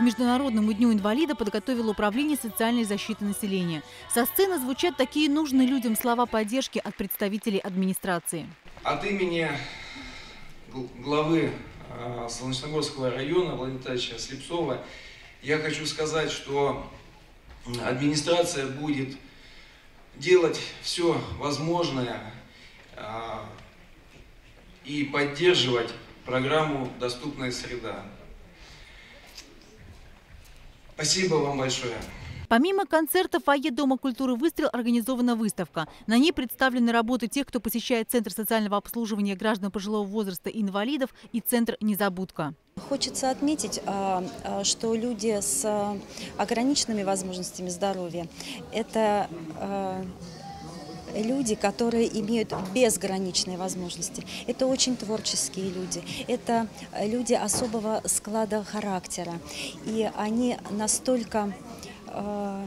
Международному дню инвалида подготовило Управление социальной защиты населения. Со сцены звучат такие нужные людям слова поддержки от представителей администрации. От имени главы а, Солнечногорского района Владимира Слепцова я хочу сказать, что администрация будет делать все возможное а, и поддерживать программу «Доступная среда». Спасибо вам большое. Помимо концертов в фойе Дома культуры «Выстрел» организована выставка. На ней представлены работы тех, кто посещает Центр социального обслуживания граждан пожилого возраста и инвалидов и Центр «Незабудка». Хочется отметить, а, а, что люди с а, ограниченными возможностями здоровья – это люди, которые имеют безграничные возможности. Это очень творческие люди, это люди особого склада характера. И они настолько э,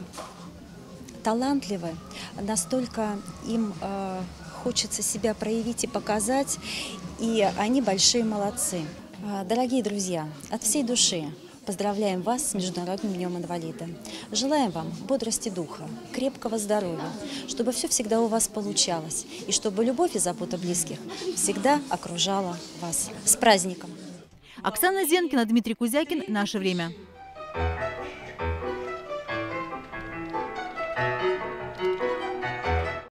талантливы, настолько им э, хочется себя проявить и показать, и они большие молодцы. Э, дорогие друзья, от всей души Поздравляем вас с Международным днем инвалида. Желаем вам бодрости духа, крепкого здоровья, чтобы все всегда у вас получалось, и чтобы любовь и забота близких всегда окружала вас. С праздником! Оксана Зенкина, Дмитрий Кузякин. Наше время.